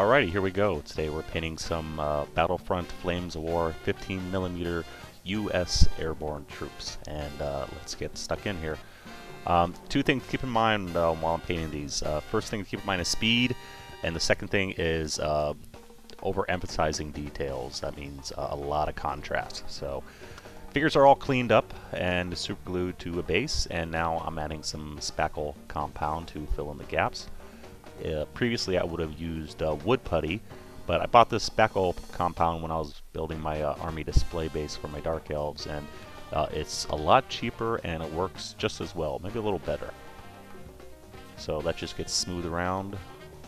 Alrighty, here we go. Today we're painting some uh, Battlefront Flames of War 15 millimeter U.S. airborne troops, and uh, let's get stuck in here. Um, two things to keep in mind uh, while I'm painting these. Uh, first thing to keep in mind is speed, and the second thing is uh, overemphasizing details. That means uh, a lot of contrast. So figures are all cleaned up and super glued to a base, and now I'm adding some spackle compound to fill in the gaps. Uh, previously I would have used uh, wood putty, but I bought this spackle compound when I was building my uh, army display base for my Dark Elves, and uh, it's a lot cheaper and it works just as well, maybe a little better. So that just gets smooth around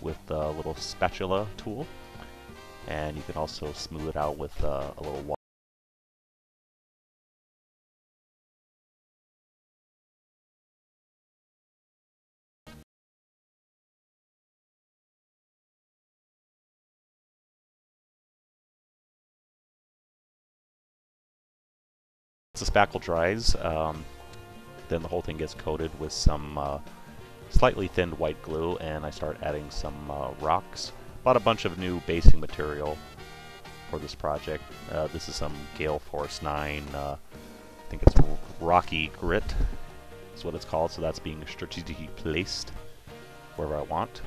with a little spatula tool, and you can also smooth it out with uh, a little the spackle dries, um, then the whole thing gets coated with some uh, slightly thinned white glue, and I start adding some uh, rocks. Bought a bunch of new basing material for this project. Uh, this is some Gale Force 9, uh, I think it's Rocky Grit, is what it's called, so that's being strategically placed wherever I want.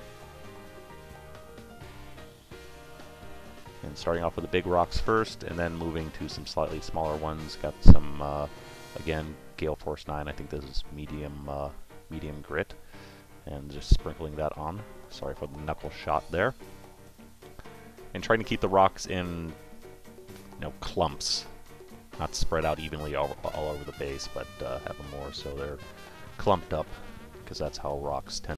And starting off with the big rocks first, and then moving to some slightly smaller ones. Got some, uh, again, Gale Force 9. I think this is medium, uh, medium grit. And just sprinkling that on. Sorry for the knuckle shot there. And trying to keep the rocks in, you know, clumps. Not spread out evenly all, all over the base, but uh, have them more so they're clumped up, because that's how rocks tend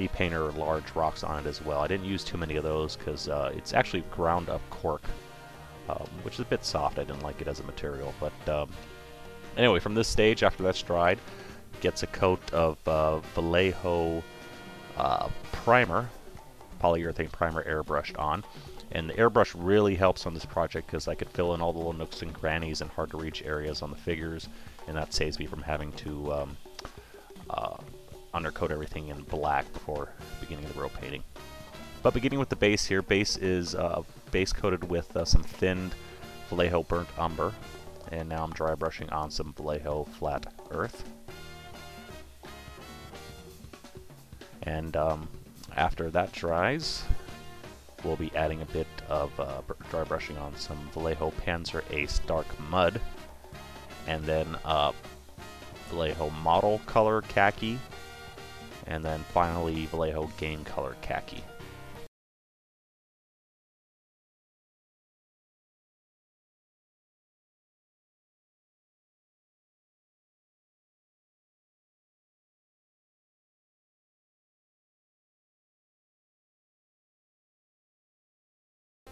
me painter large rocks on it as well. I didn't use too many of those because uh, it's actually ground up cork, um, which is a bit soft. I didn't like it as a material. But um, anyway, from this stage, after that's dried, gets a coat of uh, Vallejo uh, primer, polyurethane primer airbrushed on. And the airbrush really helps on this project because I could fill in all the little nooks and crannies and hard to reach areas on the figures, and that saves me from having to um, uh, undercoat everything in black before beginning the real painting. But beginning with the base here, base is uh, base coated with uh, some thinned Vallejo burnt umber, and now I'm dry brushing on some Vallejo flat earth. And um, after that dries, we'll be adding a bit of uh, dry brushing on some Vallejo Panzer Ace dark mud, and then uh, Vallejo model color khaki and then finally Vallejo Game Color Khaki.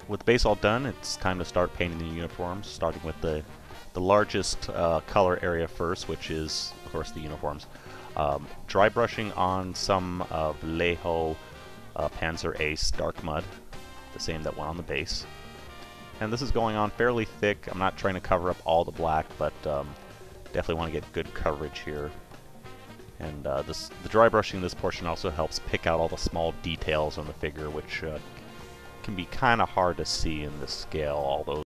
With base all done, it's time to start painting the uniforms, starting with the, the largest uh, color area first, which is, of course, the uniforms. Um, dry brushing on some of Vallejo uh, Panzer Ace Dark Mud, the same that went on the base. And this is going on fairly thick. I'm not trying to cover up all the black, but um, definitely want to get good coverage here. And uh, this, the dry brushing this portion also helps pick out all the small details on the figure, which uh, can be kind of hard to see in this scale, all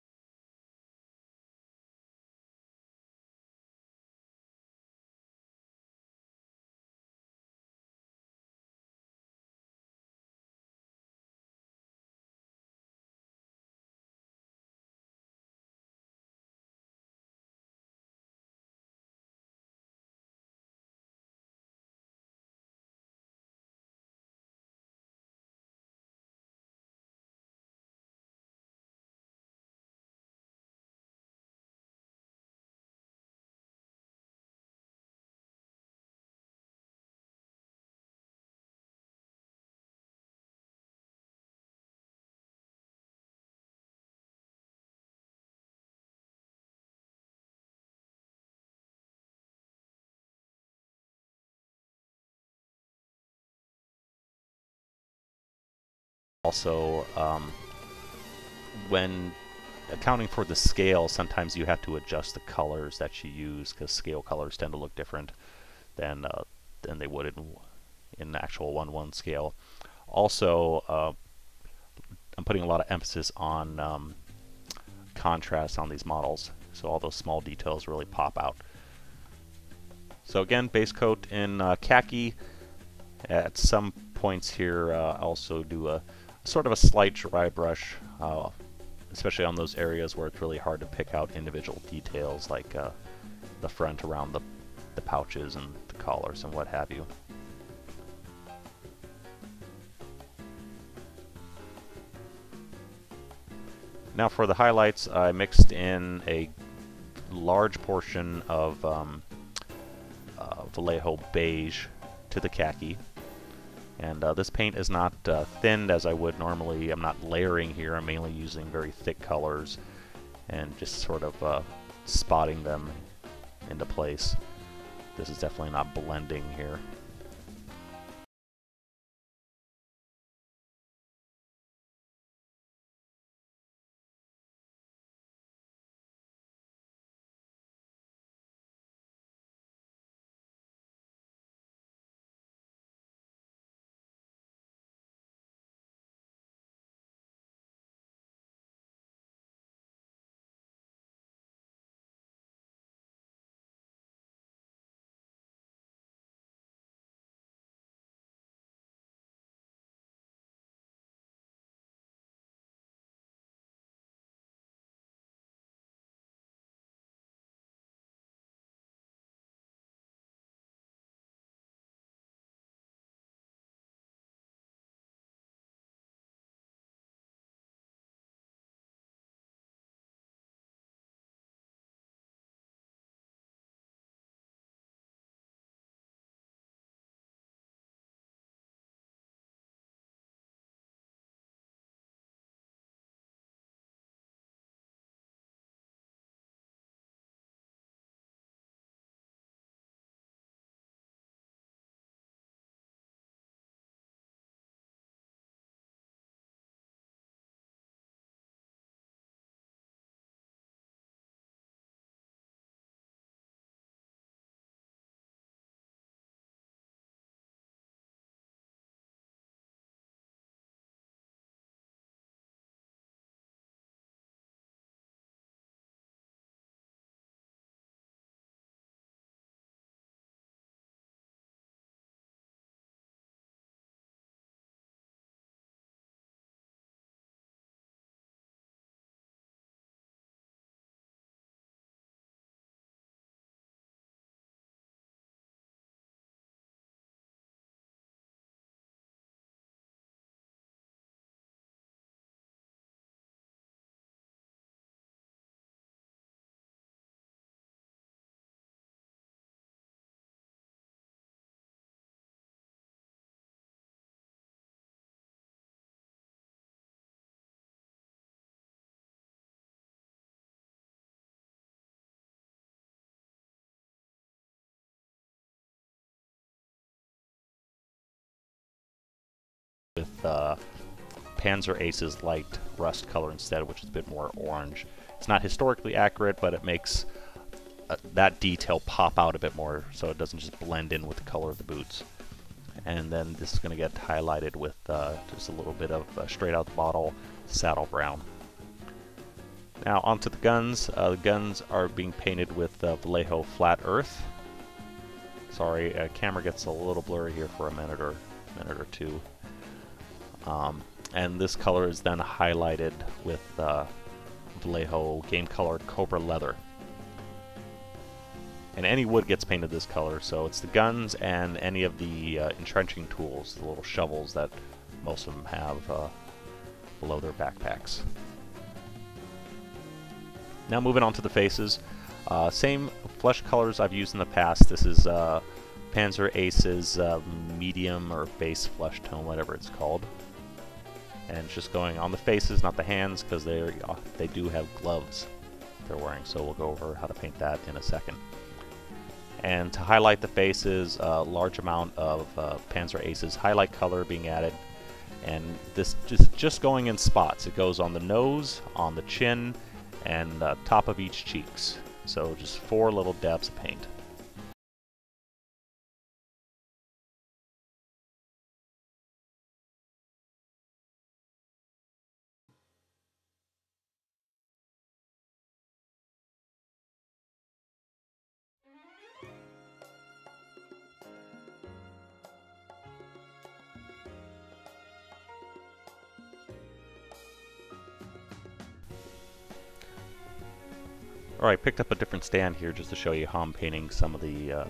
Also, um, when accounting for the scale, sometimes you have to adjust the colors that you use because scale colors tend to look different than uh, than they would in in actual one-one scale. Also, uh, I'm putting a lot of emphasis on um, contrast on these models, so all those small details really pop out. So again, base coat in uh, khaki. At some points here, uh, I also do a sort of a slight dry brush, uh, especially on those areas where it's really hard to pick out individual details like uh, the front around the, the pouches and the collars and what have you. Now for the highlights, I mixed in a large portion of um, uh, Vallejo beige to the khaki. And uh, this paint is not uh, thinned as I would normally. I'm not layering here. I'm mainly using very thick colors and just sort of uh, spotting them into place. This is definitely not blending here. With uh, Panzer Ace's light rust color instead, which is a bit more orange. It's not historically accurate, but it makes uh, that detail pop out a bit more so it doesn't just blend in with the color of the boots. And then this is going to get highlighted with uh, just a little bit of uh, straight out the bottle saddle brown. Now onto the guns. Uh, the guns are being painted with uh, Vallejo Flat Earth. Sorry, uh, camera gets a little blurry here for a minute or minute or two. Um, and this color is then highlighted with uh, Vallejo Game color Cobra Leather. And any wood gets painted this color, so it's the guns and any of the uh, entrenching tools, the little shovels that most of them have uh, below their backpacks. Now moving on to the faces. Uh, same flesh colors I've used in the past. This is uh, Panzer Ace's uh, medium or base flesh tone, whatever it's called and it's just going on the faces, not the hands, because they uh, they do have gloves they're wearing. So we'll go over how to paint that in a second. And to highlight the faces, a large amount of uh, Panzer Ace's highlight color being added, And this just just going in spots. It goes on the nose, on the chin, and uh, top of each cheeks. So just four little dabs of paint. Alright, picked up a different stand here just to show you how I'm painting some of the uh,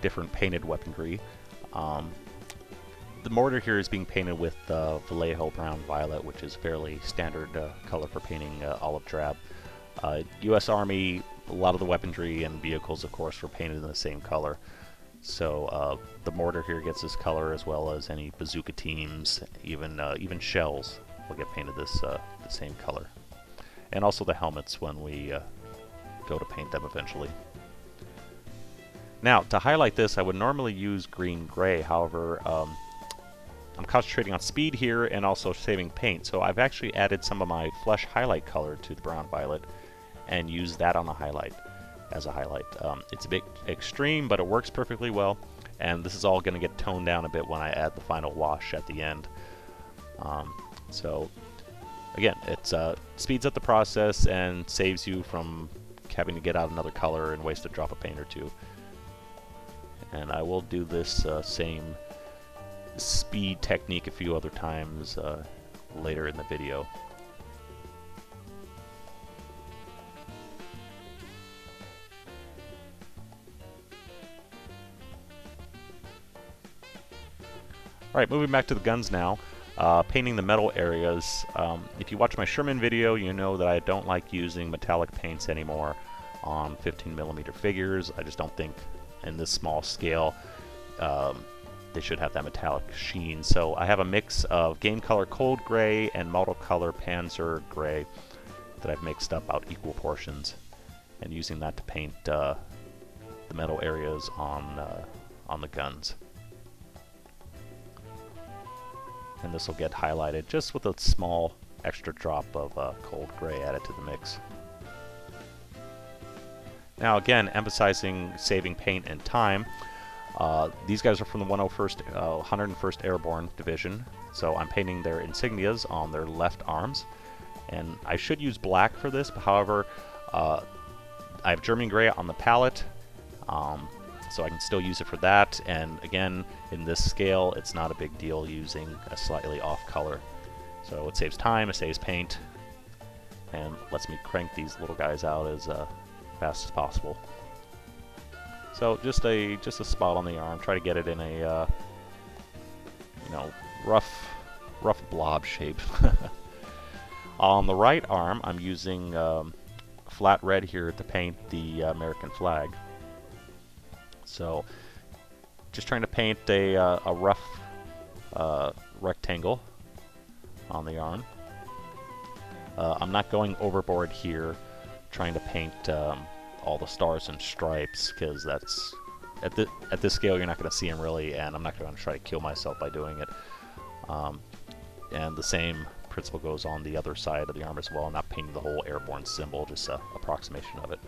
different painted weaponry. Um, the mortar here is being painted with uh, Vallejo Brown Violet, which is fairly standard uh, color for painting uh, olive drab. U.S. Uh, Army, a lot of the weaponry and vehicles, of course, were painted in the same color. So uh, the mortar here gets this color, as well as any bazooka teams, even even shells will get painted this the same color. And also the helmets when we go to paint them eventually. Now, to highlight this, I would normally use green-gray, however, um, I'm concentrating on speed here and also saving paint, so I've actually added some of my flesh highlight color to the brown violet and used that on the highlight as a highlight. Um, it's a bit extreme, but it works perfectly well, and this is all going to get toned down a bit when I add the final wash at the end. Um, so, again, it uh, speeds up the process and saves you from having to get out another color and waste a drop of paint or two. And I will do this uh, same speed technique a few other times uh, later in the video. Alright, moving back to the guns now. Uh, painting the metal areas. Um, if you watch my Sherman video, you know that I don't like using metallic paints anymore on 15 millimeter figures. I just don't think in this small scale um, they should have that metallic sheen. So I have a mix of Game Color Cold Gray and Model Color Panzer Gray that I've mixed up out equal portions and using that to paint uh, the metal areas on, uh, on the guns. And this will get highlighted just with a small extra drop of uh, cold gray added to the mix. Now again, emphasizing saving paint and time. Uh, these guys are from the 101st, uh, 101st Airborne Division, so I'm painting their insignias on their left arms. And I should use black for this, however, uh, I have German gray on the palette, um, so I can still use it for that. And again, in this scale, it's not a big deal using a slightly off color. So it saves time, it saves paint, and lets me crank these little guys out as uh, fast as possible. So just a just a spot on the arm. Try to get it in a uh, you know rough rough blob shape. on the right arm, I'm using um, flat red here to paint the American flag. So just trying to paint a, uh, a rough uh, rectangle on the arm. Uh, I'm not going overboard here trying to paint um, all the stars and stripes because that's at, the, at this scale you're not going to see them really and I'm not going to try to kill myself by doing it. Um, and the same principle goes on the other side of the arm as well. I'm not painting the whole airborne symbol, just an approximation of it.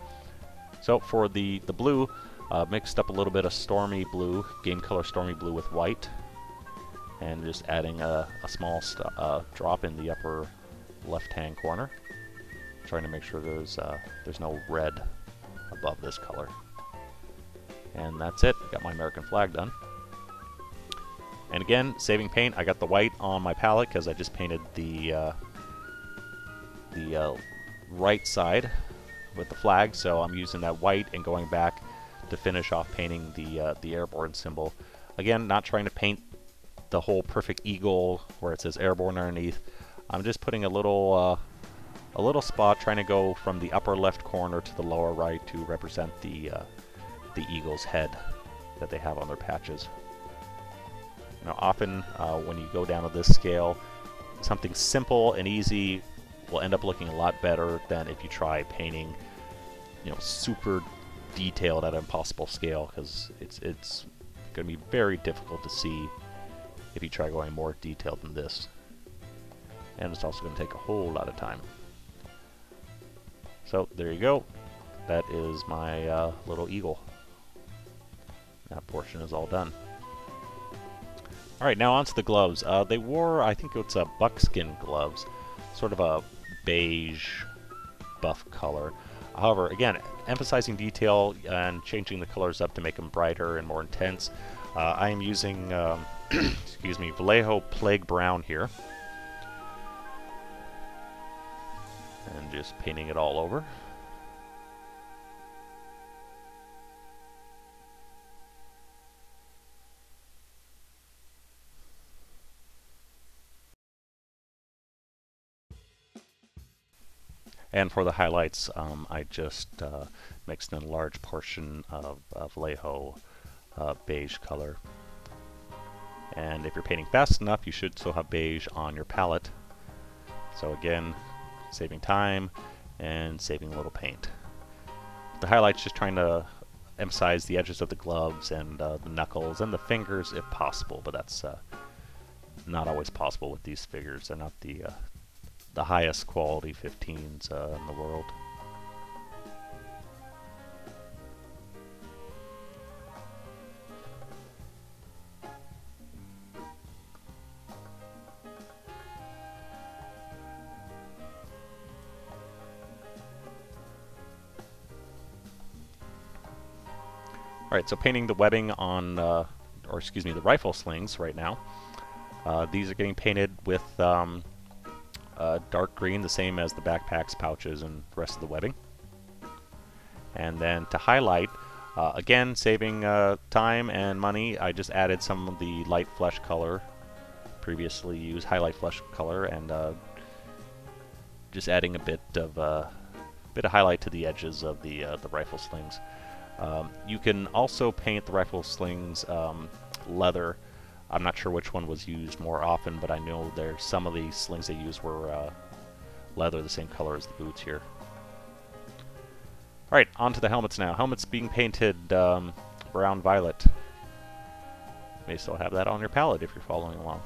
So for the, the blue, uh, mixed up a little bit of stormy blue, game color stormy blue with white, and just adding a, a small uh, drop in the upper left-hand corner, trying to make sure there's uh, there's no red above this color. And that's it. Got my American flag done. And again, saving paint. I got the white on my palette because I just painted the uh, the uh, right side with the flag, so I'm using that white and going back to finish off painting the uh, the airborne symbol. Again, not trying to paint the whole perfect eagle where it says airborne underneath. I'm just putting a little uh, a little spot trying to go from the upper left corner to the lower right to represent the uh, the eagle's head that they have on their patches. Now, often uh, when you go down to this scale, something simple and easy will end up looking a lot better than if you try painting, you know, super detailed at an impossible scale because it's it's going to be very difficult to see if you try going more detailed than this. and it's also going to take a whole lot of time. So there you go. That is my uh, little eagle. That portion is all done. Alright, now onto the gloves. Uh, they wore, I think it's a buckskin gloves, sort of a beige buff color. However, again, emphasizing detail and changing the colors up to make them brighter and more intense. Uh, I am using, um, excuse me, Vallejo Plague Brown here. And just painting it all over. And for the highlights, um, I just uh, mixed in a large portion of, of Vallejo uh, beige color. And if you're painting fast enough, you should still have beige on your palette. So again, saving time and saving a little paint. The highlights just trying to emphasize the edges of the gloves and uh, the knuckles and the fingers if possible, but that's uh, not always possible with these figures. They're not the uh, the highest quality 15s uh, in the world. Alright, so painting the webbing on, uh, or excuse me, the rifle slings right now. Uh, these are getting painted with um, uh, dark green, the same as the backpacks, pouches, and the rest of the webbing. And then to highlight, uh, again, saving uh, time and money, I just added some of the light flesh color, previously used highlight flesh color, and uh, just adding a bit of uh, bit of highlight to the edges of the uh, the rifle slings. Um, you can also paint the rifle slings um, leather I'm not sure which one was used more often, but I know there's some of the slings they used were uh, leather, the same color as the boots here. Alright, on to the helmets now. Helmets being painted um, brown violet. You may still have that on your palette if you're following along.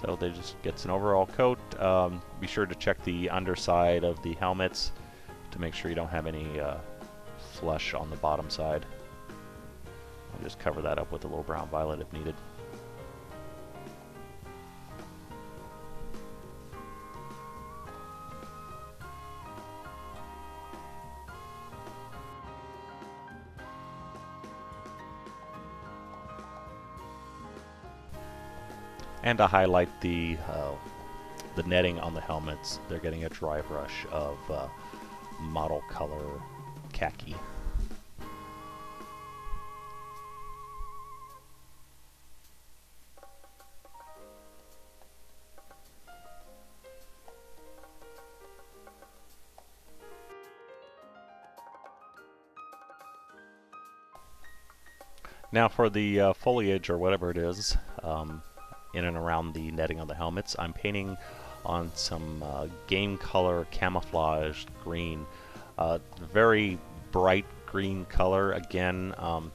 So they just gets an overall coat. Um, be sure to check the underside of the helmets to make sure you don't have any uh, flush on the bottom side. I'll just cover that up with a little brown violet if needed. And to highlight the uh, the netting on the helmets, they're getting a dry brush of uh, model color khaki. Now for the uh, foliage or whatever it is um, in and around the netting on the helmets, I'm painting on some uh, game color camouflage green. Uh, very bright green color, again, um,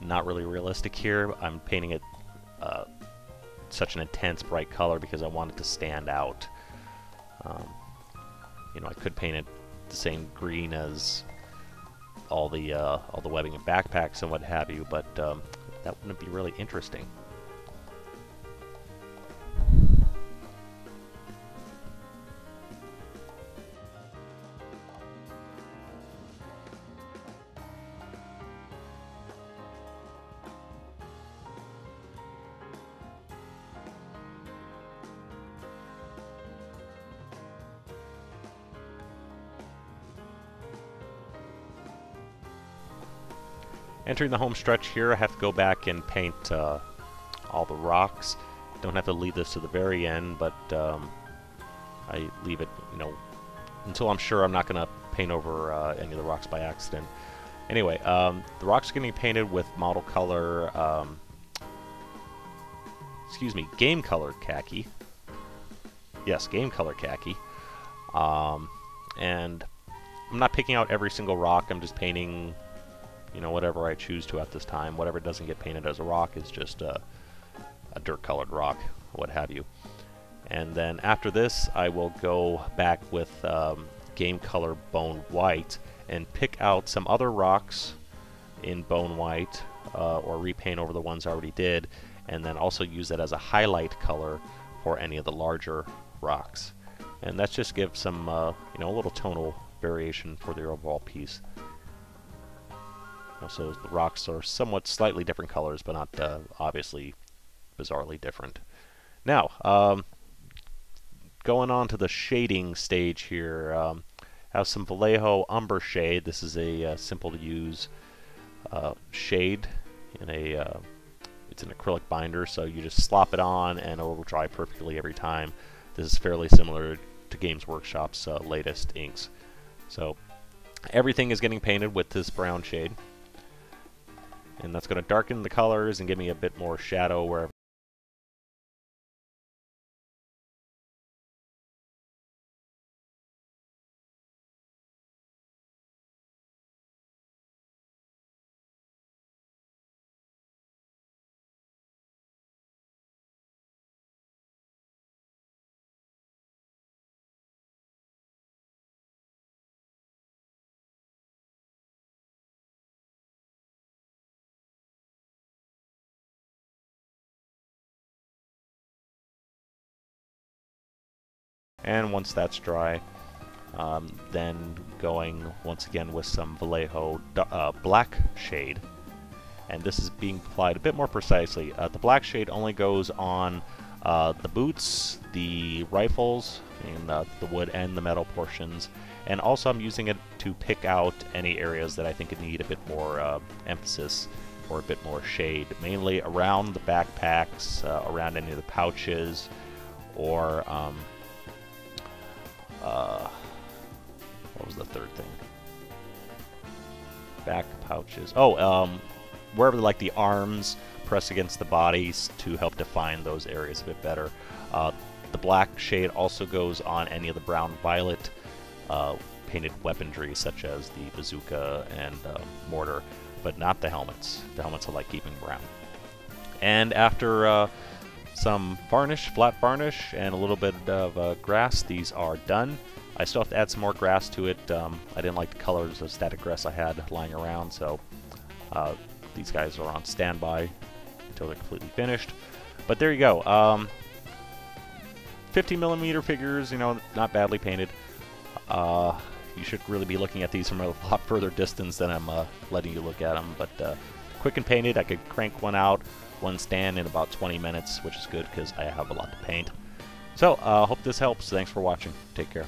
not really realistic here. I'm painting it uh, such an intense bright color because I want it to stand out. Um, you know, I could paint it the same green as all the uh, all the webbing and backpacks and what have you, but um, that wouldn't be really interesting. Entering the home stretch here, I have to go back and paint uh, all the rocks. Don't have to leave this to the very end, but um, I leave it, you know, until I'm sure I'm not going to paint over uh, any of the rocks by accident. Anyway, um, the rocks are getting painted with model color, um, excuse me, game color khaki. Yes, game color khaki. Um, and I'm not picking out every single rock, I'm just painting you know, whatever I choose to at this time. Whatever doesn't get painted as a rock is just a, a dirt-colored rock. what have you. And then after this, I will go back with um, Game Color Bone White and pick out some other rocks in Bone White uh, or repaint over the ones I already did, and then also use that as a highlight color for any of the larger rocks. And that's just give some, uh, you know, a little tonal variation for the overall piece. So the rocks are somewhat slightly different colors, but not uh, obviously bizarrely different. Now, um, going on to the shading stage here. Um, have some Vallejo Umber Shade. This is a uh, simple to use uh, shade in a uh, it's an acrylic binder, so you just slop it on and it will dry perfectly every time. This is fairly similar to Games Workshop's uh, latest inks. So everything is getting painted with this brown shade. And that's going to darken the colors and give me a bit more shadow wherever And once that's dry, um, then going once again with some Vallejo uh, black shade. And this is being applied a bit more precisely. Uh, the black shade only goes on uh, the boots, the rifles, and uh, the wood and the metal portions. And also I'm using it to pick out any areas that I think need a bit more uh, emphasis or a bit more shade, mainly around the backpacks, uh, around any of the pouches, or um, uh, what was the third thing? Back pouches. Oh, um, wherever like the arms press against the bodies to help define those areas a bit better. Uh, the black shade also goes on any of the brown violet uh, painted weaponry, such as the bazooka and uh, mortar, but not the helmets. The helmets I like keeping brown. And after uh, some varnish, flat varnish, and a little bit of uh, grass. These are done. I still have to add some more grass to it. Um, I didn't like the colors of static grass I had lying around, so uh, these guys are on standby until they're completely finished. But there you go. Um, 50 millimeter figures, you know, not badly painted. Uh, you should really be looking at these from a lot further distance than I'm uh, letting you look at them. But uh, quick and painted, I could crank one out one stand in about 20 minutes, which is good because I have a lot to paint. So, I uh, hope this helps. Thanks for watching. Take care.